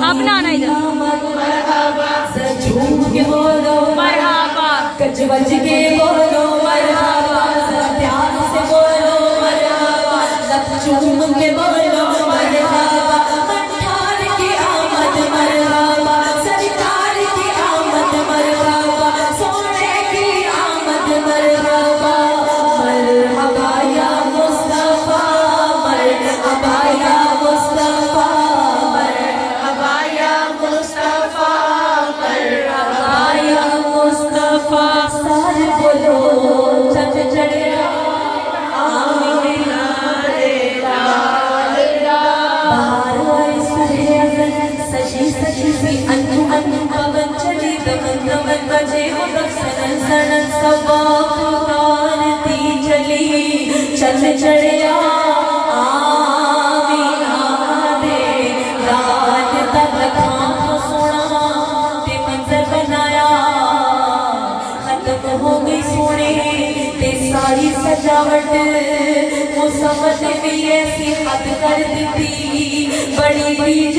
اپنا آنا ادھر۔ مرحبا۔ کچھ کے بولو مرحبا۔ پیار سے بولو مرحبا۔ سب چھوم کے بولو ہو گئی سونے تے ساری سجاوٹ۔ مسمت بھی ایسی حد کر دیتی بڑی بیج